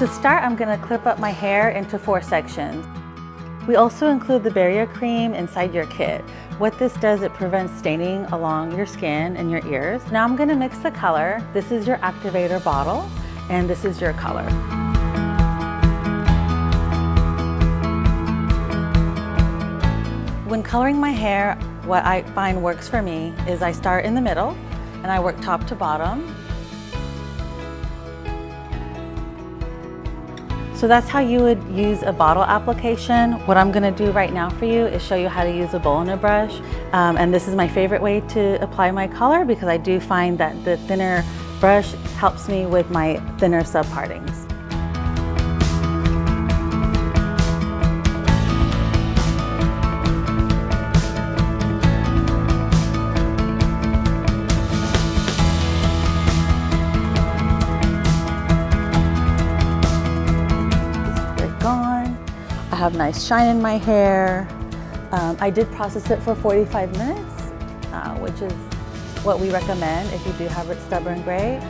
To start, I'm gonna clip up my hair into four sections. We also include the barrier cream inside your kit. What this does, it prevents staining along your skin and your ears. Now I'm gonna mix the color. This is your activator bottle, and this is your color. When coloring my hair, what I find works for me is I start in the middle and I work top to bottom. So that's how you would use a bottle application. What I'm gonna do right now for you is show you how to use a bowl and a brush. Um, and this is my favorite way to apply my color because I do find that the thinner brush helps me with my thinner subpartings. Have nice shine in my hair. Um, I did process it for 45 minutes, uh, which is what we recommend if you do have stubborn gray.